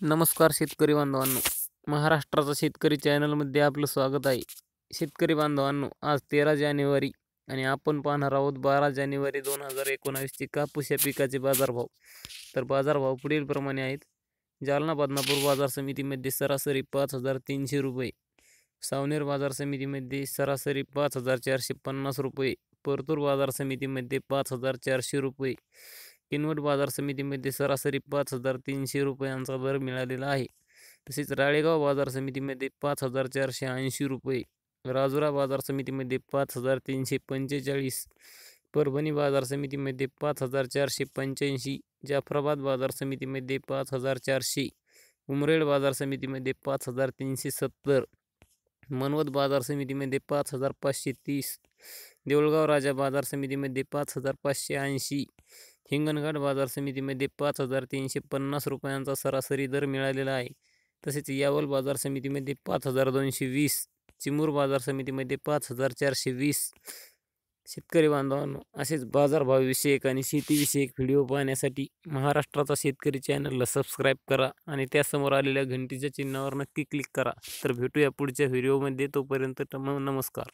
नमस्कार शेतकरी बांधवांनो. महाराष्ट्राचा शेतकरी चॅनलमध्ये आपलं स्वागत आहे. शेतकरी बांधवांनो, आज तेरा जानेवारी आणि आपण आहोत बारा जानेवारी दोन हज़ार एकोणावीसचे कापूस या पिकाचे बाजारभाव. तर बाजारभाव पुढीलप्रमाणे आहेत. जालना बदनापूर बाज़ार समितीमध्ये सरासरी पाच हज़ार तीनशे रुपये. सावनेर बाज़ार समितीमध्ये सरासरी पाच हज़ार चारशे पन्नास रुपये. परतूर बाज़ार समितीमध्ये पाच हज़ार चारशे रुपये. किनवट बाज़ार समितीमध्ये सरासरी पाच हज़ार तीनशे रुपयांचा दर आहे. तसेच राळेगाव बाज़ार समितीमध्ये पाच हज़ार चारशे ऐंशी रुपये, राजुरा बाज़ार समितीमध्ये पाच हज़ार तीनशे पंचेचाळीस, परभणी बाज़ार समितीमध्ये पाच हज़ार चारशे पंच्याऐंशी, जाफराबाद बाज़ार समितीमध्ये पाच हज़ार चारशे, उमरेड बाज़ार समितीमध्ये पाच हज़ार तीनशे सत्तर, मनवत बाज़ार समितीमध्ये पाच हज़ार पाचशे तीस, देऊळगाव राजा बाज़ार समितीमध्ये पाच हज़ार पाचशे ऐंशी हिंगणघाट बाज़ार समितीमध्ये पाच हज़ार तीनशे पन्नास रुपयांचा सरासरी दर मिळालेला आहे. तसेच यावल बाज़ार समितीमध्ये पाच हज़ार दोनशे वीस, चिमूर बाज़ार समितीमध्ये पाच हज़ार चारशे वीस. शेतकरी बांधवांनो, असेच बाजारभावविषयक आणि शेतीविषयक व्हिडिओ पाहण्यासाठी महाराष्ट्राचा शेतकरी चॅनलला सबस्क्राईब करा आणि त्यासमोर आलेल्या घंटीच्या चिन्हावर नक्की क्लिक करा. तर भेटूया पुढच्या व्हिडिओमध्ये, तोपर्यंत नमस्कार.